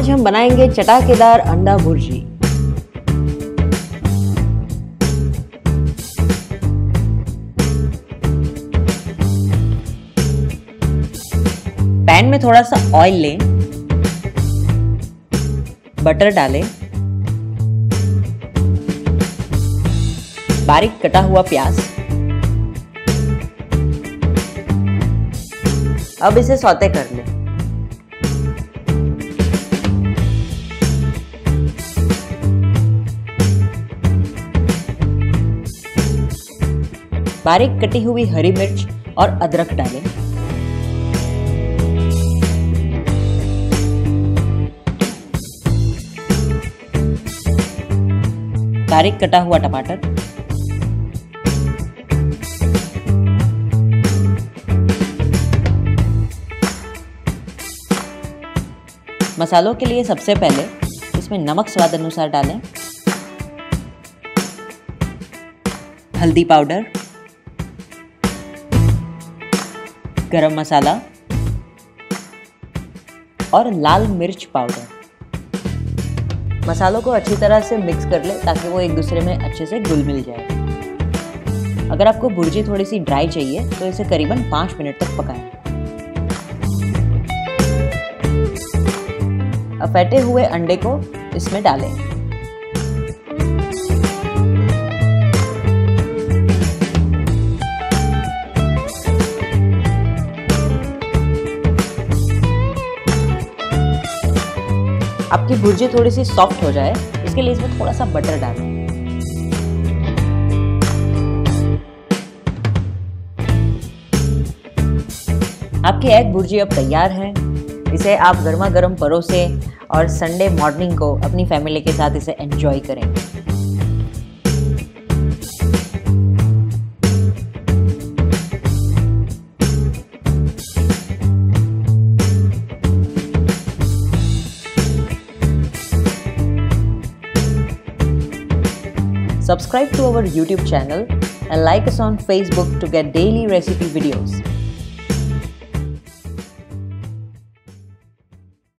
आज हम बनाएँगे चटाकेदार अंडा भुर्जी। पैन में थोड़ा सा ऑयल लें, बटर डालें, बारीक कटा हुआ प्याज। अब इसे सौते कर लें। बारीक कटी हुई हरी मिर्च और अदरक डालें। बारीक कटा हुआ टमाटर। मसालों के लिए सबसे पहले इसमें नमक स्वाद अनुसार डालें। हल्दी पाउडर। गरम मसाला और लाल मिर्च पाउडर। मसालों को अच्छी तरह से मिक्स कर ले ताकि वो एक दूसरे में अच्छे से घुल मिल जाए। अगर आपको भुर्जी थोड़ी सी ड्राई चाहिए तो इसे करीबन पाँच मिनट तक पकाएँ। अब फेटे हुए अंडे को इसमें डालें। आपकी भुर्जी थोड़ी सी सॉफ्ट हो जाए, इसके लिए इसमें थोड़ा सा बटर डालें। आपकी एग भुर्जी अब तैयार है। इसे आप गर्मा गर्म परोसे और संडे मॉर्निंग को अपनी फैमिली के साथ इसे एंजॉय करें। Subscribe to our YouTube channel and like us on Facebook to get daily recipe videos.